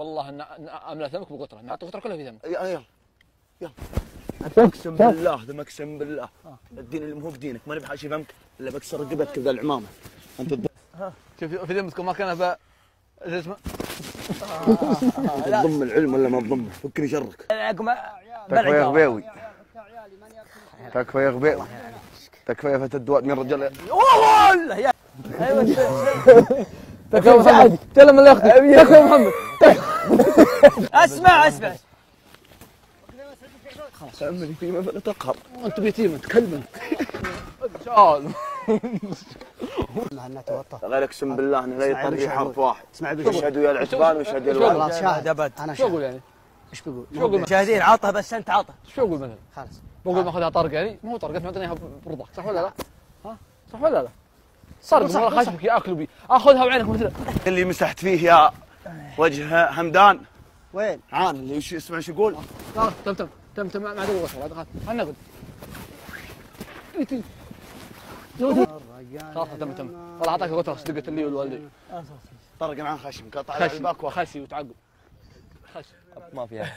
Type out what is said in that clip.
والله ان إن املا ثمك بقطره نعطي القطره كلها في ثمك يلا يلا يلا أقسم بالله ذم اقسم بالله. الدين اللي مو بدينك ماني بحاشي فمك إلا بكسر رقبتك بذا العمامة. أنت الد- شوف في ذمتكم ما كان ب شو اسمه أنت تضم العلم ولا ما تضمه فكني شرك. تكفى يا غبيوي تكفى يا غبيوي تكفى يا فتى الدواد من رجال تكفى محمد. تكلم الله ياخذك. تكفى محمد. أسمع أسمع. امري فيما فلا تقهر أنت بيتيم انت انت شال انها توتر غير أقسم بالله انه لا يطلع في حرف واحد. اسمع يشهدوا يا العتبان ويشهد يا خلاص شاهد. أبد. أنا شو أقول يعني؟ إيش بيقول؟ شو أقول مشاهدين عطها بس أنت عطها شو أقول مثلا؟ خلاص. بقول ماخذها طارق يعني؟ مو طارق انت معطيني اياها برضاك صح ولا لا؟ ها؟ صح ولا لا؟ صح. خاشمك ياكلوا بي. اخذها وعينك مثل اللي مسحت فيه يا وجه همدان. وين؟ عان اللي وش اسمع شو يقول. خلاص تم تم تم تم ما عاد هذا خلاص. خلنا نقعد خلاص تم تم. والله أعطاك الغتره صدقت لي والوالدي. طرق معاه خشم قطع الباك واخذ خشي وتعقب. خشي. ما فيها.